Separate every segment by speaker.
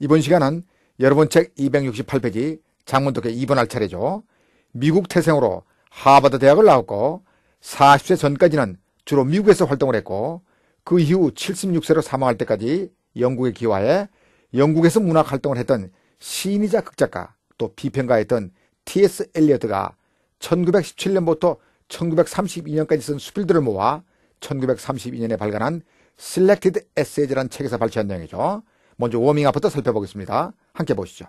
Speaker 1: 이번 시간은 여러분 책 268페이지 장문독해 2번 할 차례죠. 미국 태생으로 하버드 대학을 나왔고 40세 전까지는 주로 미국에서 활동을 했고 그 이후 76세로 사망할 때까지 영국에 기화해 영국에서 문학 활동을 했던 시인이자 극작가 또 비평가였던 T.S. 엘리어트가 1917년부터 1932년까지 쓴 수필들을 모아 1932년에 발간한 Selected Essays라는 책에서 발췌한 내용이죠. 먼저 워밍업부터 살펴보겠습니다. 함께 보시죠.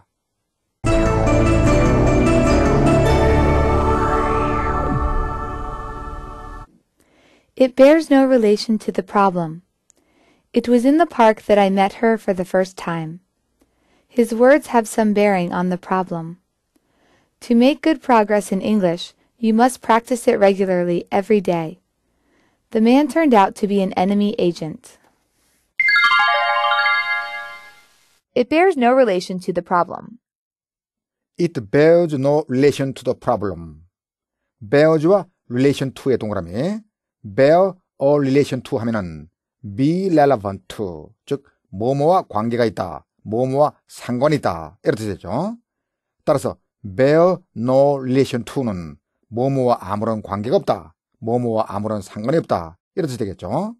Speaker 2: It bears no relation to the problem. It was in the park that I met her for the first time. His words have some bearing on the problem. To make good progress in English, you must practice it regularly every day. The man turned out to be an enemy agent. It bears no relation to the problem.
Speaker 1: It bears no relation to the problem. bears와 relation to의 동그라미 bear a relation to 하면은 be relevant to 즉 뭐뭐와 관계가 있다, 뭐뭐와 상관이 있다 이런 뜻이죠. 따라서 bear no relation to는 뭐뭐와 아무런 관계가 없다, 뭐뭐와 아무런 상관이 없다 뜻이 되겠죠.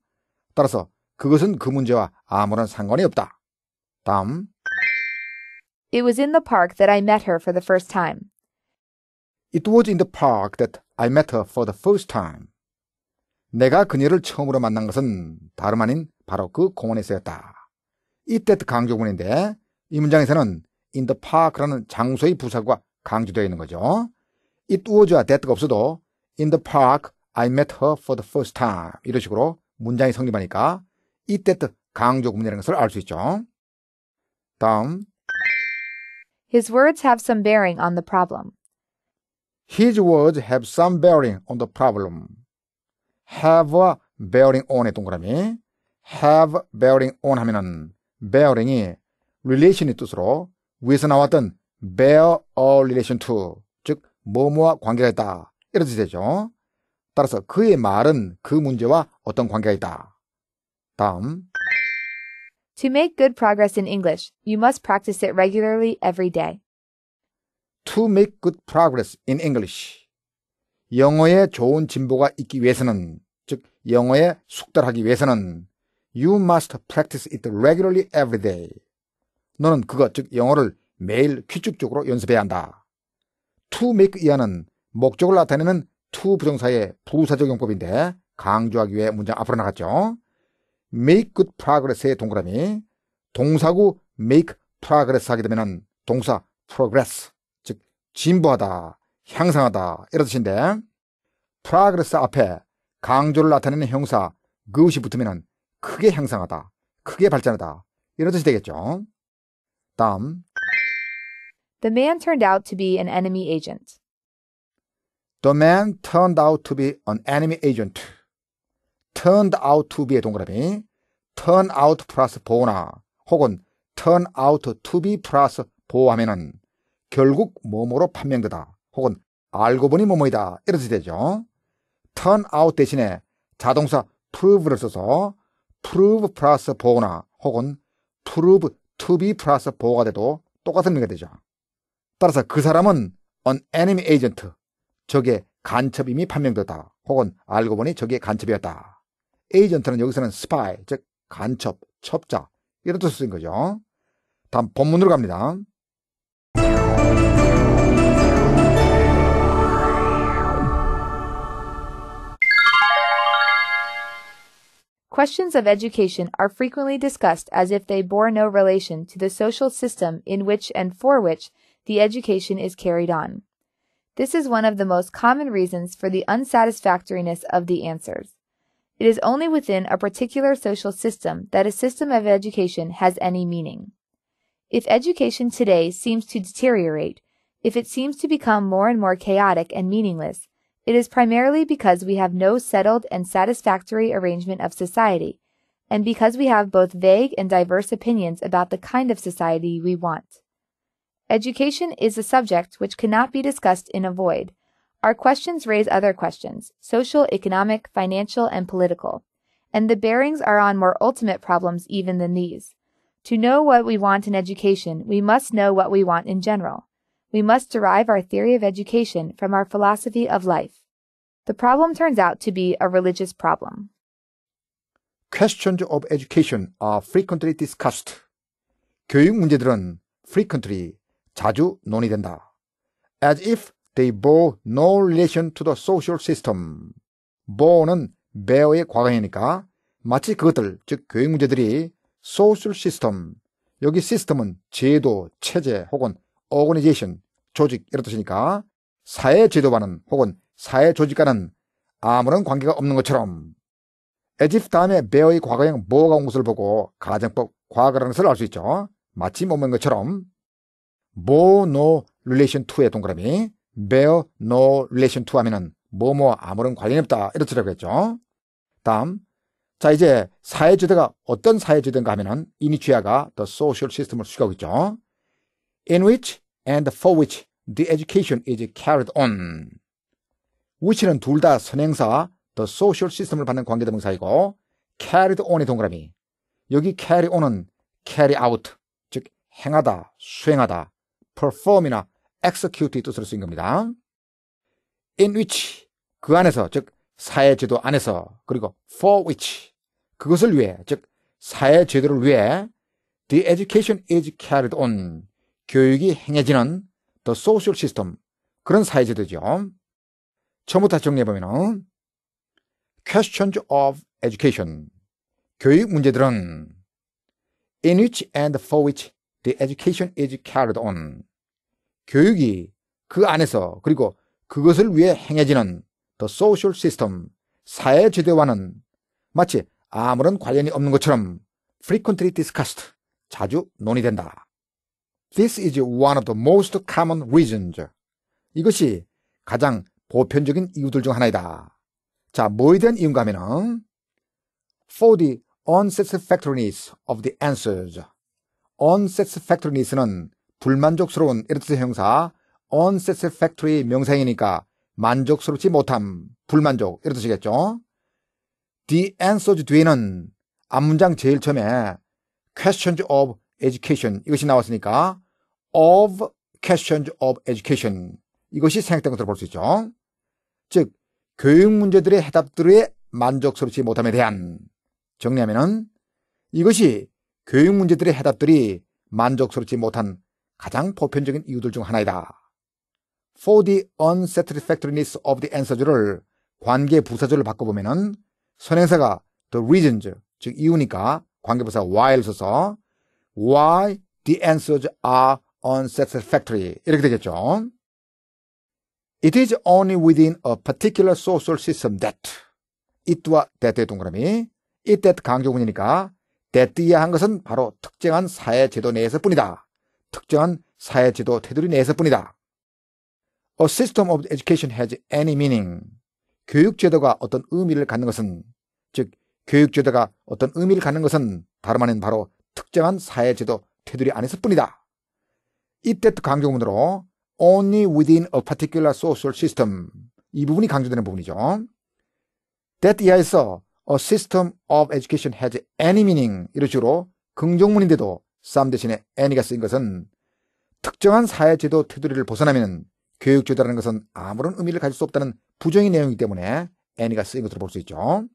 Speaker 1: 따라서 그것은 그 문제와 아무런 상관이 없다. 다음
Speaker 2: It was in the park that I met her for the first time.
Speaker 1: It was in the park that I met her for the first time. 내가 그녀를 처음으로 만난 것은 다름 아닌 바로 그 공원에서였다. 이때 강조문인데 이 문장에서는 in the park라는 장소의 부사가 강조되어 있는 거죠. it was와 that가 없어도 in the park I met her for the first time 이런 식으로 문장이 성립하니까 이때 강조문이라는 것을 알 수 있죠. 다음
Speaker 2: His words have some bearing on the problem.
Speaker 1: His words have some bearing on the problem. have와 bearing on의 동그라미 have bearing on 하면은 bearing이 relation의 뜻으로 위에서 나왔던 bear a relation to 즉 뭐뭐와 관계가 있다 이런 뜻이 되죠. 따라서 그의 말은 그 문제와 어떤 관계가 있다. 다음
Speaker 2: To make good progress in English, you must practice it regularly every day.
Speaker 1: To make good progress in English. 영어에 좋은 진보가 있기 위해서는, 즉 영어에 숙달하기 위해서는 you must practice it regularly every day. 너는 그것, 즉 영어를 매일 규칙적으로 연습해야 한다. To make 이하는 목적을 나타내는 to 부정사의 부사적 용법인데 강조하기 위해 문장 앞으로 나갔죠. Make good progress의 동그라미 동사구 make progress 하게 되면 동사 progress 즉 진보하다 향상하다 이런 뜻인데 progress 앞에 강조를 나타내는 형사 그것이 붙으면 크게 향상하다 크게 발전하다 이런 뜻이 되겠죠 다음
Speaker 2: The man turned out to be an enemy agent.
Speaker 1: The man turned out to be an enemy agent turned out to be의 동그라미 turn out 플러스 보나 혹은 turn out to be 플러스 보하면은 결국 뭐뭐로 판명되다 혹은 알고 보니 뭐뭐이다 이런 뜻이 되죠. turn out 대신에 자동사 prove를 써서 prove 플러스 보나 혹은 prove to be 플러스 보가 돼도 똑같은 의미가 되죠. 따라서 그 사람은 an enemy agent 적의 간첩임이 판명되다 혹은 알고 보니 적의 간첩이었다. 에이전트는 여기서는 스파이, 즉 간첩, 첩자 이런 뜻을 쓴 거죠. 다음 본문으로 갑니다.
Speaker 2: Questions of education are frequently discussed as if they bore no relation to the social system in which and for which the education is carried on. This is one of the most common reasons for the unsatisfactoriness of the answers. It is only within a particular social system that a system of education has any meaning. If education today seems to deteriorate, if it seems to become more and more chaotic and meaningless, it is primarily because we have no settled and satisfactory arrangement of society, and because we have both vague and diverse opinions about the kind of society we want. Education is a subject which cannot be discussed in a void, our questions raise other questions, social, economic, financial, and political, and the bearings are on more ultimate problems even than these. To know what we want in education, we must know what we want in general. We must derive our theory of education from our philosophy of life. The problem turns out to be a religious problem.
Speaker 1: Questions of education are frequently discussed. 교육 문제들은 frequently 자주 논의된다. As if they bore no relation to the social system. bore는 bear의 과거이니까 마치 그것들, 즉 교육 문제들이 social system, 여기 시스템은 제도, 체제 혹은 organization, 조직 이런 뜻이니까 사회 제도와는 혹은 사회 조직과는 아무런 관계가 없는 것처럼 as if 다음에 bear의 과거형 뭐가 온 것을 보고 가정법 과거라는 것을 알 수 있죠. 마치 뭐인 것처럼 bore no relation to의 동그라미 bear no relation to 하면은 뭐뭐 아무런 관련이 없다 이렇게 되겠죠. 다음 자 이제 사회제도가 어떤 사회제도인가 하면은 이니치아가 the social system을 수식하고 있죠. in which and for which the education is carried on. which는 둘 다 선행사 the social system을 받는 관계대명사이고 carried on의 동그라미 여기 carry on은 carry out 즉 행하다, 수행하다, perform이나 execute 뜻으로 쓰인 겁니다. in which 그 안에서 즉 사회 제도 안에서 그리고 for which 그것을 위해 즉 사회 제도를 위해 the education is carried on 교육이 행해지는 the social system 그런 사회 제도죠. 처음부터 정리해 보면 questions of education 교육 문제들은 in which and for which the education is carried on 교육이 그 안에서 그리고 그것을 위해 행해지는 the social system 사회 제도와는 마치 아무런 관련이 없는 것처럼 frequently discussed 자주 논의된다. This is one of the most common reasons. 이것이 가장 보편적인 이유들 중 하나이다. 자, 뭐에 대한 이유인가 하면은 for the unsatisfactoriness of the answers. unsatisfactoriness는 불만족스러운 뜻의 형사 unsatisfactory 명사이니까 만족스럽지 못함, 불만족 이런 뜻이겠죠. The answers 뒤에는 앞문장 제일 처음에 questions of education 이것이 나왔으니까 of questions of education 이것이 생략된 것으로 볼 수 있죠. 즉 교육 문제들의 해답들의 만족스럽지 못함에 대한 정리하면은 이것이 교육 문제들의 해답들이 만족스럽지 못한 가장 보편적인 이유들 중 하나이다. For the unsatisfactoriness of the answers를 관계 부사절을 바꿔보면은 선행사가 the reasons 즉 이유니까 관계 부사 why를 써서 why the answers are unsatisfactory 이렇게 되겠죠. It is only within a particular social system that it와 that의 동그라미 it that 강조문이니까 that이야 한 것은 바로 특정한 사회 제도 내에서 뿐이다. 특정한 사회 제도 테두리 내에서 뿐이다. A system of education has any meaning. 교육 제도가 어떤 의미를 갖는 것은 즉 교육 제도가 어떤 의미를 갖는 것은 다름 아닌 바로 특정한 사회 제도 테두리 안에서 뿐이다. 이때 강조문으로 only within a particular social system 이 부분이 강조되는 부분이죠. that 이하에서 a system of education has any meaning 이런 식으로 긍정문인데도 쌈 대신에 any가 쓰인 것은 특정한 사회제도 테두리를 벗어나면 교육제도라는 것은 아무런 의미를 가질 수 없다는 부정의 내용이기 때문에 any가 쓰인 것으로 볼 수 있죠.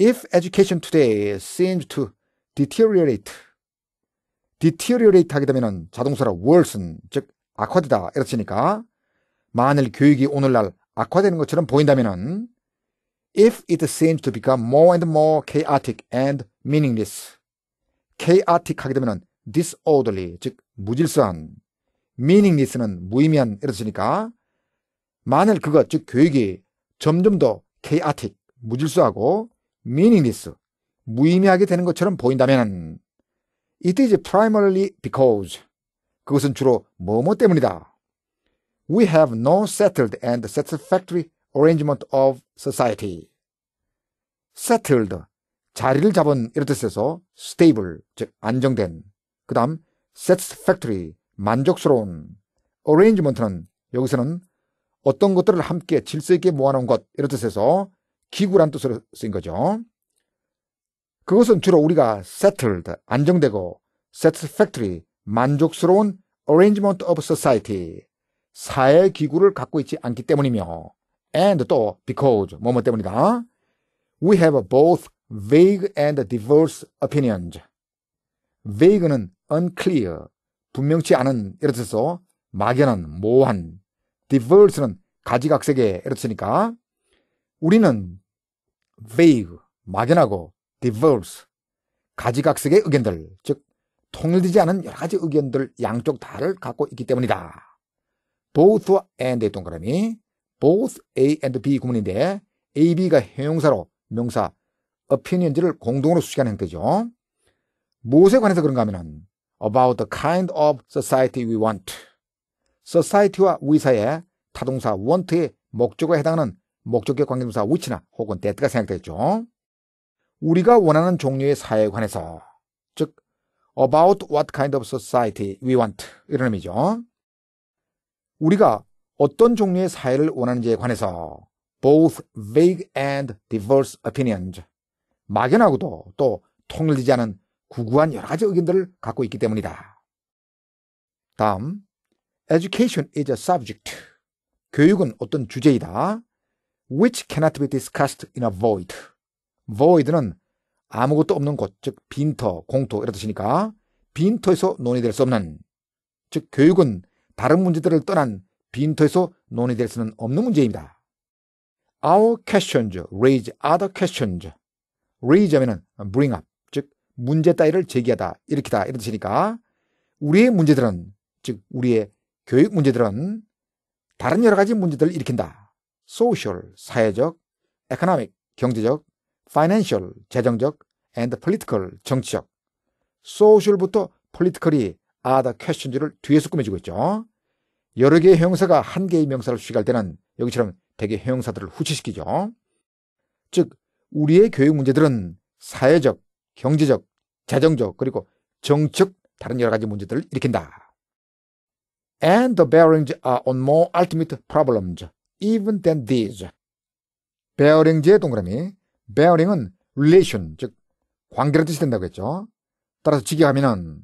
Speaker 1: If education today seems to deteriorate, deteriorate 하게 되면 자동사로 worsen, 즉 악화되다 이렇으니까 만일 교육이 오늘날 악화되는 것처럼 보인다면은 if it seems to become more and more chaotic and meaningless, chaotic 하게 되면은 disorderly, 즉 무질서한, meaningless는 무의미한 이렇으니까 만일 그것 즉 교육이 점점 더 chaotic, 무질서하고 meaningless, 무의미하게 되는 것처럼 보인다면 it is primarily because 그것은 주로 뭐뭐 때문이다. We have no settled and satisfactory arrangement of society. settled, 자리를 잡은 이런 뜻에서 stable, 즉 안정된. 그 다음 satisfactory, 만족스러운. arrangement는 여기서는 어떤 것들을 함께 질서 있게 모아놓은 것 이런 뜻에서 기구란 뜻으로 쓰인 거죠. 그것은 주로 우리가 settled, 안정되고 satisfactory, 만족스러운 arrangement of society, 사회 기구를 갖고 있지 않기 때문이며 and 또 because, 뭐뭐 때문이다. We have both vague and diverse opinions. vague는 unclear, 분명치 않은 이렇 뜻서 막연한, 모호한, diverse는 가지각색의 이렇 뜻이니까 우리는 vague, 막연하고 diverse, 가지각색의 의견들, 즉 통일되지 않은 여러 가지 의견들 양쪽 다를 갖고 있기 때문이다. both and의 동그라미, both A and B 구문인데 A, B가 형용사로 명사 opinion를 공동으로 수식하는 형태죠. 무엇에 관해서 그런가 하면은 about the kind of society we want. society와 사이에 타동사 want의 목적어에 해당하는 목적격 관계동사 which나 혹은 that가 생각되죠. 우리가 원하는 종류의 사회에 관해서 즉 about what kind of society we want 이런 의미죠. 우리가 어떤 종류의 사회를 원하는지에 관해서 both vague and diverse opinions 막연하고도 또 통일되지 않은 구구한 여러 가지 의견들을 갖고 있기 때문이다. 다음 Education is a subject. 교육은 어떤 주제이다. which cannot be discussed in a void. void는 아무것도 없는 곳, 즉 빈터, 공터 이런 뜻이니까 빈터에서 논의될 수 없는 즉 교육은 다른 문제들을 떠난 빈터에서 논의될 수는 없는 문제입니다. Our questions raise other questions. Raise 하면은 bring up, 즉 문제 따위를 제기하다, 일으키다 이런 뜻이니까 우리의 문제들은 즉 우리의 교육 문제들은 다른 여러 가지 문제들을 일으킨다. social, 사회적, economic, 경제적, financial, 재정적, and political, 정치적. social부터 political이 are the questions를 뒤에서 꾸며주고 있죠. 여러 개의 형용사가 한 개의 명사를 수식할 때는 여기처럼 대개 형용사들을 후치시키죠. 즉 우리의 교육 문제들은 사회적, 경제적, 재정적 그리고 정책 다른 여러 가지 문제들을 일으킨다. And the bearings are on more ultimate problems even than these. bearings의 동그라미 bearing은 relation 즉 관계를 뜻이 된다고 했죠. 따라서 직역하면은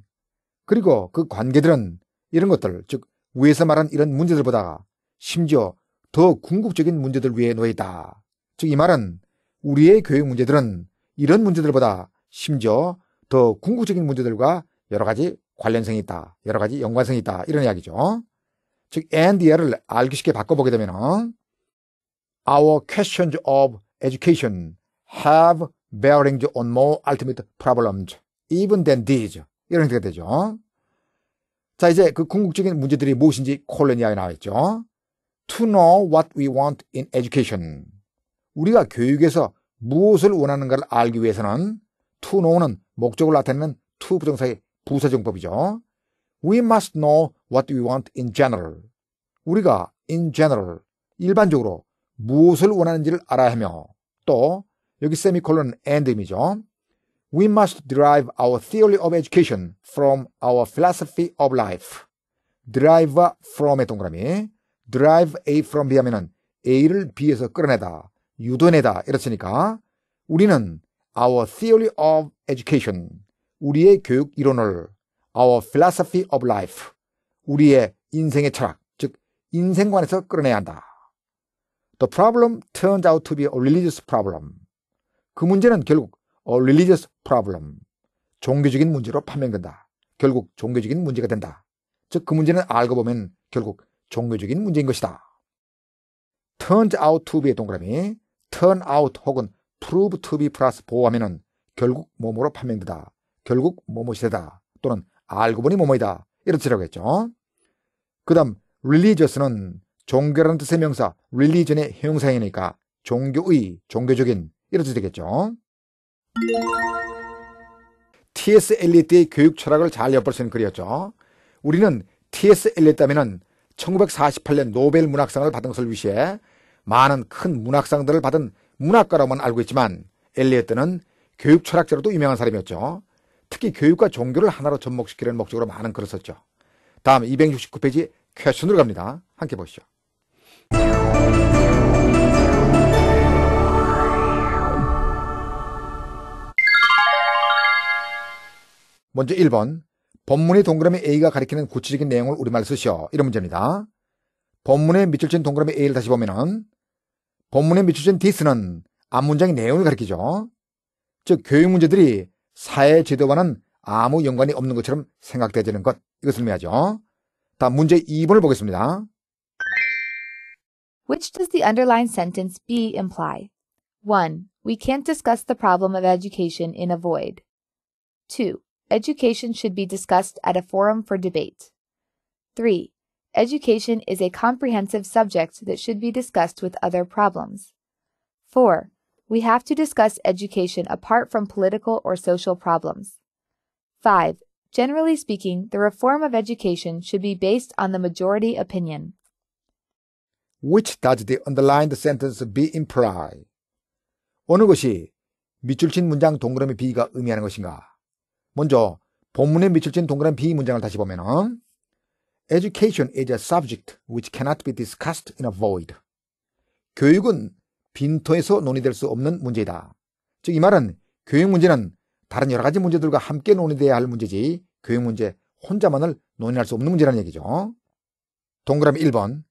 Speaker 1: 그리고 그 관계들은 이런 것들 즉 위에서 말한 이런 문제들보다 심지어 더 궁극적인 문제들 위에 놓여 있다. 즉 이 말은 우리의 교육 문제들은 이런 문제들보다 심지어 더 궁극적인 문제들과 여러 가지 관련성이 있다. 여러 가지 연관성이 있다. 이런 이야기죠. 즉 and 얘를 알기 쉽게 바꿔보게 되면 Our questions of education have bearings on more ultimate problems even than these 이런 형태가 되죠. 자 이제 그 궁극적인 문제들이 무엇인지 콜론 이야기 나와 있죠. To know what we want in education. 우리가 교육에서 무엇을 원하는가를 알기 위해서는 know는 목적을 나타내는 to 부정사의 부사정법이죠. We must know what we want in general. 우리가 in general, 일반적으로 무엇을 원하는지를 알아야 하며 또 여기 세미콜론 and이죠. We must derive our theory of education from our philosophy of life. derive와 from의 동그라미 derive A from B 하면은 A를 B에서 끌어내다, 유도내다 이렇으니까 우리는 our theory of education, 우리의 교육 이론을 our philosophy of life, 우리의 인생의 철학, 즉 인생관에서 끌어내야 한다. The problem turned out to be a religious problem. 그 문제는 결국 a religious problem, 종교적인 문제로 판명된다. 결국 종교적인 문제가 된다. 즉 그 문제는 알고 보면 결국 종교적인 문제인 것이다. turned out to be의 동그라미 turn out 혹은 prove to be 플러스 보호하면은 결국 뭐뭐로 판명되다. 결국 뭐뭐이 되다. 또는 알고 보니 뭐뭐이다. 이런 뜻이라고 했죠. 그 다음 religious는 종교라는 뜻의 명사 religion의 형용사이니까 종교의, 종교적인 뜻이 되겠죠. T.S. 엘리트의 교육 철학을 잘 엿볼 수 있는 글이었죠. 우리는 T.S. 엘리트 하면은 1948년 노벨 문학상을 받은 것을 위시해 많은 큰 문학상들을 받은 문학가로만 알고 있지만 엘리어트는 교육 철학자로도 유명한 사람이었죠. 특히 교육과 종교를 하나로 접목시키려는 목적으로 많은 글을 썼죠. 다음 269페이지 퀘션으로 갑니다. 함께 보시죠. 먼저 1번. 본문의 동그라미 A가 가리키는 구체적인 내용을 우리말 쓰시오. 이런 문제입니다. 본문에 밑줄 친 동그라미 A를 다시 보면은 본문에 밑줄친 this는 앞문장의 내용을 가리키죠. 즉 교육 문제들이 사회 제도와는 아무 연관이 없는 것처럼 생각되어지는 것 이것을 의미하죠. 다음 문제 2번을 보겠습니다.
Speaker 2: Which does the underlined sentence B imply? 1. We can't discuss the problem of education in a void. 2. Education should be discussed at a forum for debate. 3. Education is a comprehensive subject that should be discussed with other problems. 4. We have to discuss education apart from political or social problems. 5. Generally speaking, the reform of education should be based on the majority opinion.
Speaker 1: Which does the underlined sentence B imply? 어느 것이 밑줄친 문장 동그라미 B가 의미하는 것인가? 먼저 본문에 밑줄친 동그라미 B 문장을 다시 보면은 Education is a subject which cannot be discussed in a void. 교육은 빈터에서 논의될 수 없는 문제이다. 즉 이 말은 교육 문제는 다른 여러 가지 문제들과 함께 논의돼야 할 문제지 교육 문제 혼자만을 논의할 수 없는 문제라는 얘기죠. 동그라미 1번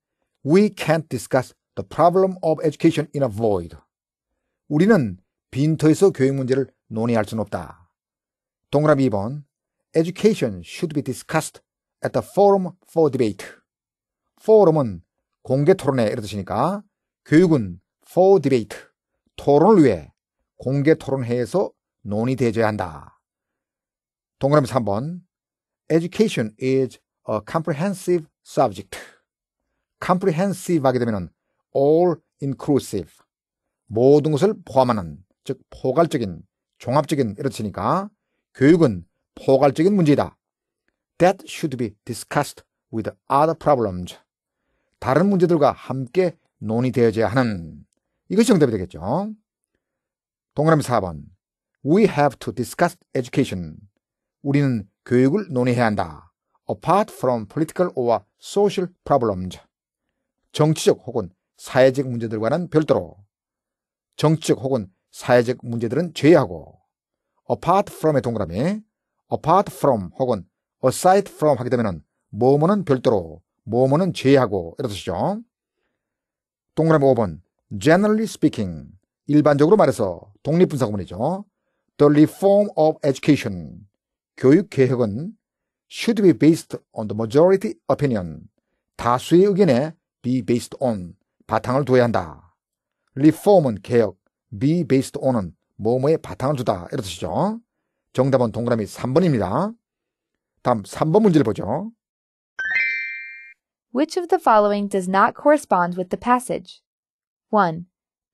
Speaker 1: We can't discuss the problem of education in a void. 우리는 빈터에서 교육 문제를 논의할 수는 없다. 동그라미 2번 Education should be discussed at the forum for debate. forum은 공개 토론회 이런 뜻이니까 교육은 for debate, 토론을 위해 공개 토론회에서 논의되어야 한다. 동그라미 3번 Education is a comprehensive subject. comprehensive 하게 되면 all inclusive 모든 것을 포함하는 즉 포괄적인 종합적인 이런 뜻이니까 교육은 포괄적인 문제이다. That should be discussed with other problems. 다른 문제들과 함께 논의되어야 하는 이것이 정답이 되겠죠. 동그라미 4번 We have to discuss education. 우리는 교육을 논의해야 한다. Apart from political or social problems. 정치적 혹은 사회적 문제들과는 별도로 정치적 혹은 사회적 문제들은 제외하고 apart from의 동그라미 apart from 혹은 aside from 하게 되면 뭐뭐는 별도로 뭐뭐는 제외하고 이런 뜻이죠. 동그라미 5번 generally speaking 일반적으로 말해서 독립분사 구문이죠. The reform of education 교육 개혁은 should be based on the majority opinion 다수의 의견에 be based on 바탕을 둬야 한다. reform은 개혁, be based on은 뭐뭐에 바탕을 두다 이런 뜻이죠. 정답은 동그라미 3번입니다. 다음 3번 문제를 보죠.
Speaker 2: Which of the following does not correspond with the passage? 1.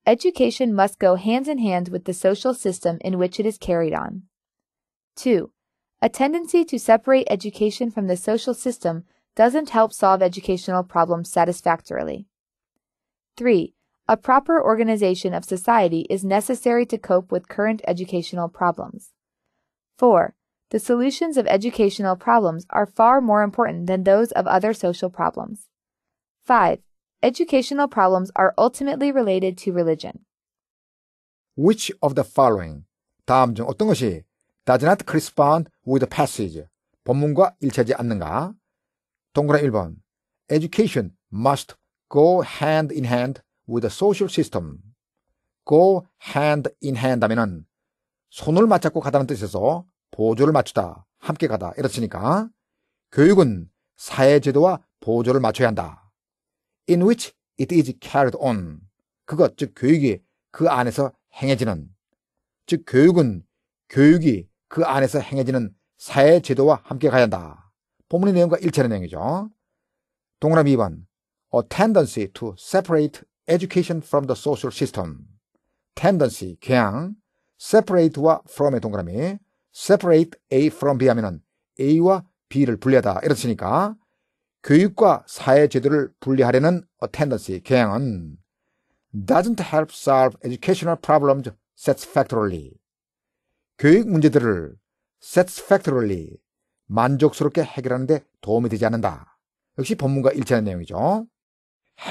Speaker 2: Education must go hand in hand with the social system in which it is carried on. 2. A tendency to separate education from the social system doesn't help solve educational problems satisfactorily. 3. A proper organization of society is necessary to cope with current educational problems. 4. The solutions of educational problems are far more important than those of other social problems. 5. Educational problems are ultimately related to religion.
Speaker 1: Which of the following 다음 중 어떤 것이 does not correspond with the passage 본문과 일치하지 않는가? 동그라미 1번 Education must go hand in hand with the social system. go hand in hand 하면은 손을 맞잡고 가다는 뜻에서 보조를 맞추다, 함께 가다 이렇으니까 교육은 사회제도와 보조를 맞춰야 한다. in which it is carried on. 그것, 즉 교육이 그 안에서 행해지는 즉 교육은 교육이 그 안에서 행해지는 사회제도와 함께 가야 한다. 본문의 내용과 일치하는 내용이죠. 동그라미 2번 A tendency to separate education from the social system. tendency, 경향, separate와 from의 동그라미 separate A from B 하면은 A와 B를 분리하다 이렇으니까 교육과 사회 제도를 분리하려는 tendency, 경향은 doesn't help solve educational problems satisfactorily. 교육 문제들을 satisfactorily 만족스럽게 해결하는 데 도움이 되지 않는다. 역시 본문과 일치하는 내용이죠.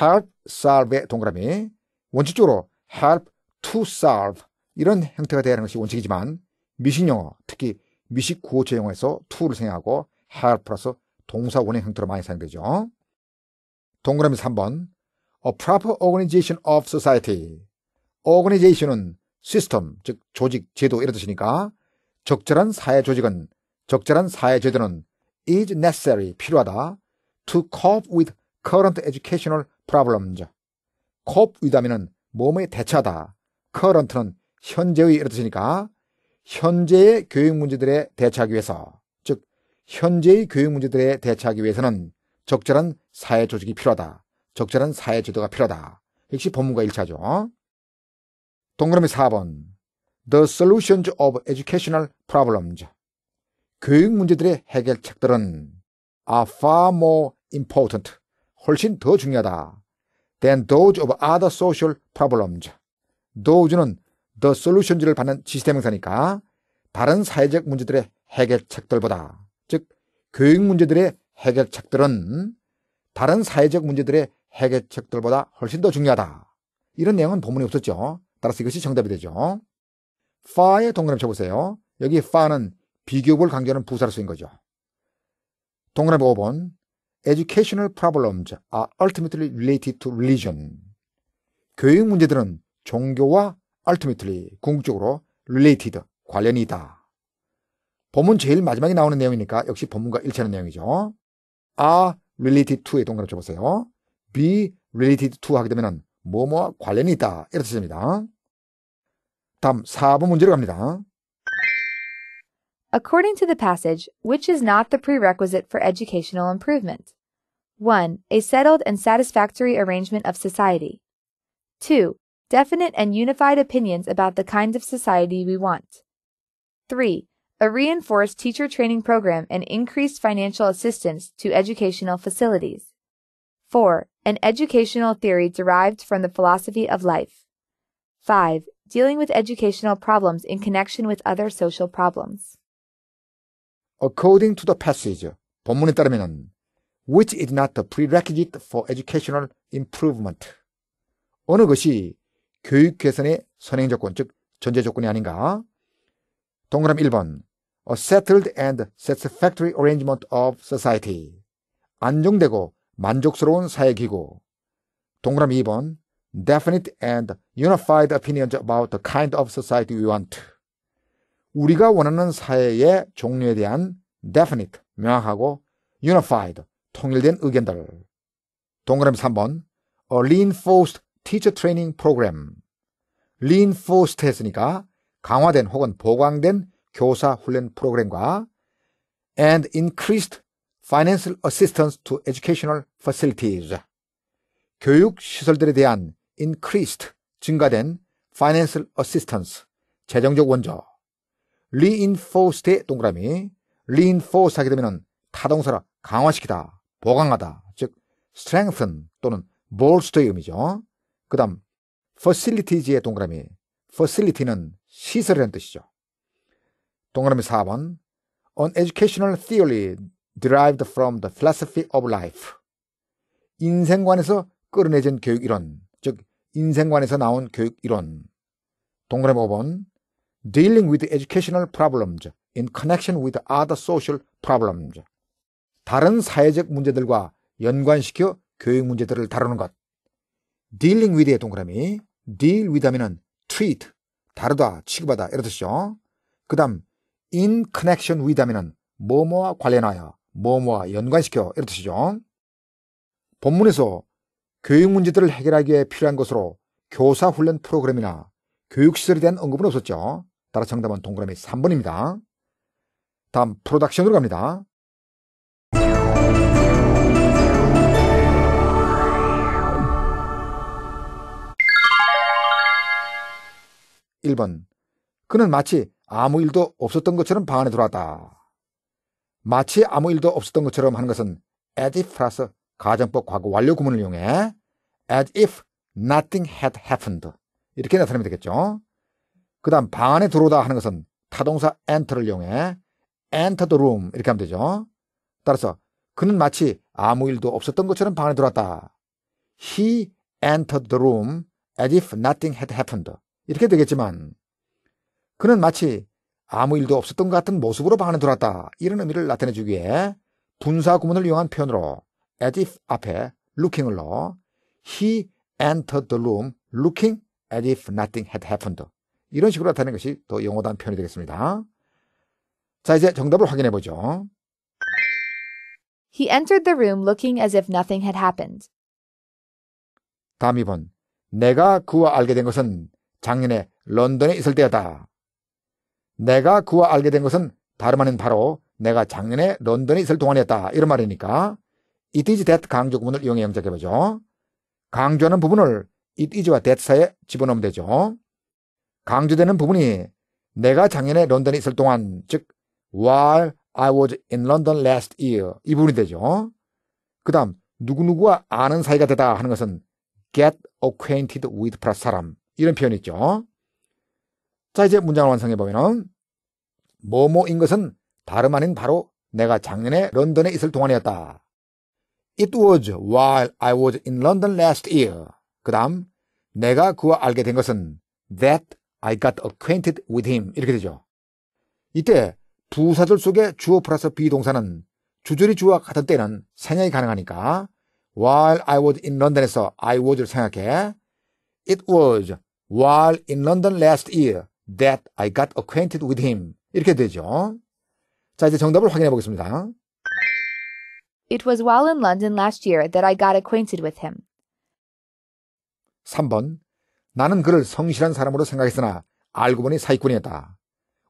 Speaker 1: help solve의 동그라미 원칙적으로 help to solve 이런 형태가 되는 것이 원칙이지만 미식영어, 특히 미식 구호체 용어에서 to를 생략하고 have 플러스 동사 원형 형태로 많이 사용되죠. 동그라미 3번 A proper organization of society. organization은 시스템, 즉 조직, 제도 이런 뜻이니까 적절한 사회 조직은 적절한 사회 제도는 is necessary 필요하다 to cope with current educational problems. cope with 하면은 뭐뭐에 대처하다. current는 현재의 이런 뜻이니까 현재의 교육 문제들에 대처하기 위해서 즉 현재의 교육 문제들에 대처하기 위해서는 적절한 사회 조직이 필요하다. 적절한 사회 제도가 필요하다. 역시 본문과 일치하죠. 동그라미 4번 The solutions of educational problems 교육 문제들의 해결책들은 are far more important 훨씬 더 중요하다 than those of other social problems those는 the solutions를 받는 지시대명사니까 다른 사회적 문제들의 해결책들보다 즉 교육 문제들의 해결책들은 다른 사회적 문제들의 해결책들보다 훨씬 더 중요하다. 이런 내용은 본문에 없었죠. 따라서 이것이 정답이 되죠. far의 동그라미 쳐보세요. 여기 far는 비교급을 강조하는 부사로 쓰인 거죠. 동그라미 5번 Educational problems are ultimately related to religion. 교육 문제들은 종교와 ultimately 궁극적으로 related 관련이 있다. 본문 제일 마지막에 나오는 내용이니까 역시 본문과 일치하는 내용이죠. are related to의 동그라미 쳐보세요. be related to 하게 되면 뭐뭐와 관련이 있다 이런 뜻입니다. 다음 4번 문제로 갑니다.
Speaker 2: According to the passage, which is not the prerequisite for educational improvement? 1. A settled and satisfactory arrangement of society. 2. Definite and unified opinions about the kind of society we want. 3. A reinforced teacher training program and increased financial assistance to educational facilities. 4. An educational theory derived from the philosophy of life. 5. Dealing with educational problems in connection with other social problems.
Speaker 1: According to the passage, 본문에 따르면 which is not the prerequisite for educational improvement. 어느 것이 교육 개선의 선행 조건, 즉 전제 조건이 아닌가? 동그라미 1번 A settled and satisfactory arrangement of society. 안정되고 만족스러운 사회기구. 동그라미 2번 Definite and unified opinions about the kind of society we want. 우리가 원하는 사회의 종류에 대한 definite, 명확하고 unified, 통일된 의견들. 동그라미 3번 A reinforced teacher training program. reinforced 했으니까 강화된 혹은 보강된 교사 훈련 프로그램과 and increased financial assistance to educational facilities. 교육 시설들에 대한 increased 증가된 financial assistance 재정적 원조 reinforced의 동그라미 reinforce 하게 되면 타동사라 강화시키다 보강하다 즉 strengthen 또는 bolster의 의미죠 그 다음 facilities의 동그라미 facility는 시설이라는 뜻이죠 동그라미 4번 An educational theory derived from the philosophy of life 인생관에서 끌어내진 교육 이론 즉 인생관에서 나온 교육 이론 동그라미 5번 Dealing with educational problems in connection with other social problems 다른 사회적 문제들과 연관시켜 교육 문제들을 다루는 것 Dealing with의 동그라미 Deal with 하면은 treat 다루다 취급하다 이런 뜻이죠 그 다음 in connection with 하면은 뭐뭐와 관련하여 뭐뭐와 연관시켜 이런 뜻이죠 본문에서 교육 문제들을 해결하기 위해 필요한 것으로 교사 훈련 프로그램이나 교육시설에 대한 언급은 없었죠. 따라 정답은 동그라미 3번입니다. 다음 프로덕션으로 갑니다. 1번 그는 마치 아무 일도 없었던 것처럼 방 안에 들어왔다. 마치 아무 일도 없었던 것처럼 하는 것은 as if 플러스 가정법 과거 완료 구문을 이용해 as if nothing had happened 이렇게 나타내면 되겠죠. 그 다음 방 안에 들어오다 하는 것은 타동사 enter를 이용해 enter the room 이렇게 하면 되죠. 따라서 그는 마치 아무 일도 없었던 것처럼 방 안에 들어왔다. He entered the room as if nothing had happened. 이렇게 되겠지만 그는 마치 아무 일도 없었던 것 같은 모습으로 방 안에 들어왔다. 이런 의미를 나타내주기 위해 분사 구문을 이용한 표현으로 as if 앞에 looking을 넣어 he entered the room looking as if nothing had happened. 이런 식으로 나타내는 것이 더 영어다운 표현이 되겠습니다. 자, 이제 정답을 확인해 보죠.
Speaker 2: He entered the room looking as if nothing had happened.
Speaker 1: 다음 2번. 내가 그와 알게 된 것은 작년에 런던에 있을 때였다. 내가 그와 알게 된 것은 다름 아닌 바로 내가 작년에 런던에 있을 동안이었다. 이런 말이니까 it is that 강조 구문을 이용해 영작해 보죠. 강조하는 부분을 it is와 that 사이에 집어넣으면 되죠. 강조되는 부분이 내가 작년에 런던에 있을 동안 즉 while I was in London last year 이 부분이 되죠. 그 다음 누구누구와 아는 사이가 되다 하는 것은 get acquainted with 플러스 사람 이런 표현이 있죠. 자 이제 문장을 완성해 보면은 뭐뭐인 것은 다름 아닌 바로 내가 작년에 런던에 있을 동안이었다. It was while I was in London last year. 그 다음 내가 그와 알게 된 것은 that I got acquainted with him 이렇게 되죠. 이때 부사절 속에 주어 플러스 비동사는 주절이 주어와 같은 때는 생략이 가능하니까 while I was in London에서 I was를 생각해 It was while in London last year that I got acquainted with him 이렇게 되죠. 자 이제 정답을 확인해 보겠습니다.
Speaker 2: It was while in London last year that I got acquainted with him.
Speaker 1: 3번 나는 그를 성실한 사람으로 생각했으나 알고 보니 사기꾼이었다.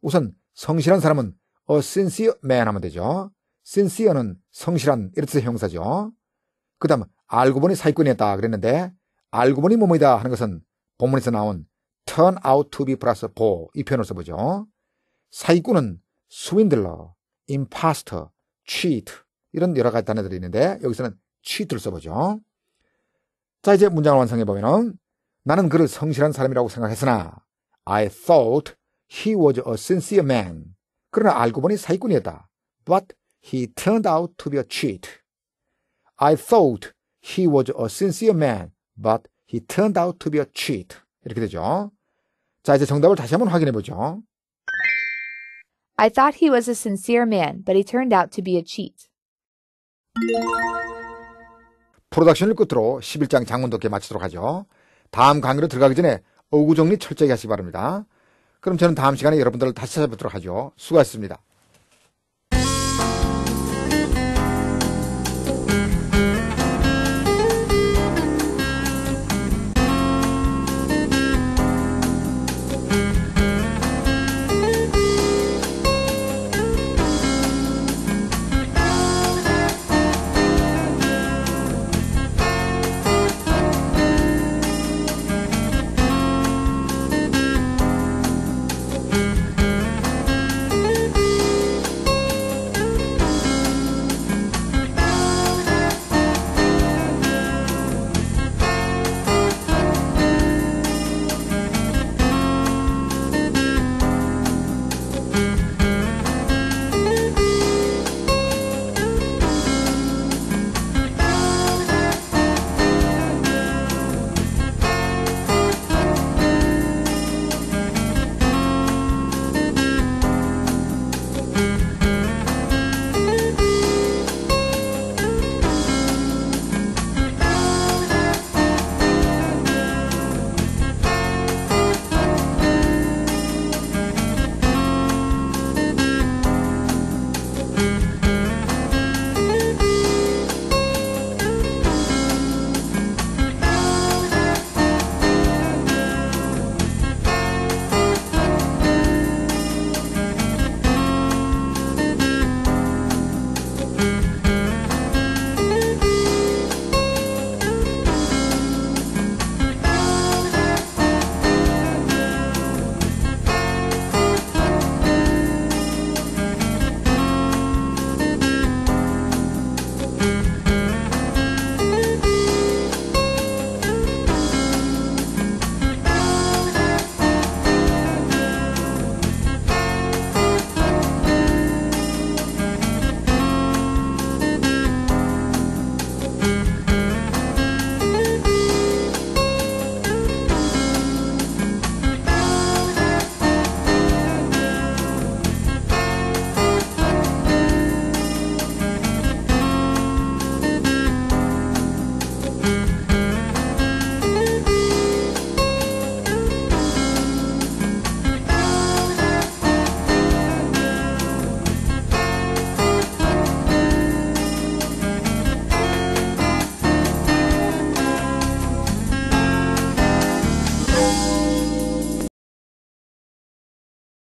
Speaker 1: 우선 성실한 사람은 a sincere man 하면 되죠. sincere는 성실한 뜻의 형사죠. 그 다음 알고 보니 사기꾼이었다 그랬는데 알고 보니 뭐뭐이다 하는 것은 본문에서 나온 turn out to be 플러스 bo 이 표현을 써보죠. 사기꾼은 스윈들러, imposter, cheat 이런 여러 가지 단어들이 있는데 여기서는 cheat를 써보죠. 자 이제 문장을 완성해 보면은 나는 그를 성실한 사람이라고 생각했으나 I thought he was a sincere man. 그러나 알고 보니 사기꾼이었다. But he turned out to be a cheat. I thought he was a sincere man, but he turned out to be a cheat. 이렇게 되죠. 자, 이제 정답을 다시 한번 확인해 보죠.
Speaker 2: I thought he was a sincere man, but he turned out to be a cheat.
Speaker 1: 프로덕션을 끝으로 11장 장문 독해 마치도록 하죠. 다음 강의로 들어가기 전에 어구 정리 철저히 하시기 바랍니다. 그럼 저는 다음 시간에 여러분들을 다시 찾아뵙도록 하죠. 수고하셨습니다.